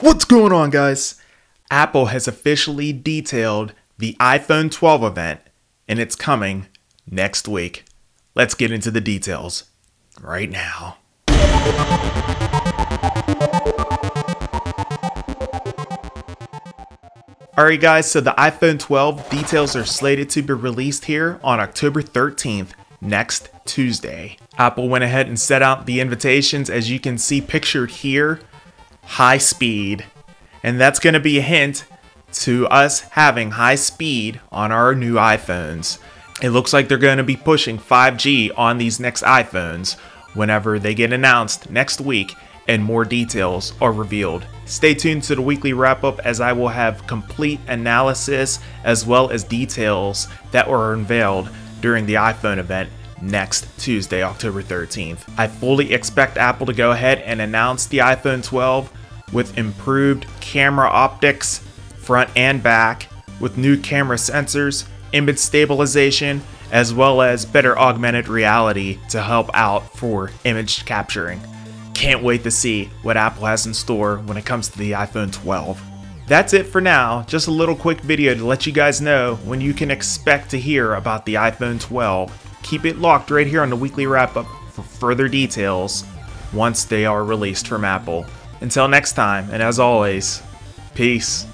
What's going on, guys? Apple has officially detailed the iPhone 12 event, and it's coming next week. Let's get into the details right now. Alright guys, so the iPhone 12 details are slated to be released here on October 13th, next Tuesday. Apple went ahead and set out the invitations as you can see pictured here, high speed. And that's going to be a hint to us having high speed on our new iPhones. It looks like they're going to be pushing 5G on these next iPhones whenever they get announced next week and more details are revealed. Stay tuned to the weekly wrap up as I will have complete analysis as well as details that were unveiled during the iPhone event next Tuesday, October 13th. I fully expect Apple to go ahead and announce the iPhone 12 with improved camera optics, front and back, with new camera sensors, image stabilization, as well as better augmented reality to help out for image capturing. Can't wait to see what Apple has in store when it comes to the iPhone 12. That's it for now, just a little quick video to let you guys know when you can expect to hear about the iPhone 12. Keep it locked right here on the weekly wrap up for further details once they are released from Apple. Until next time, and as always, peace.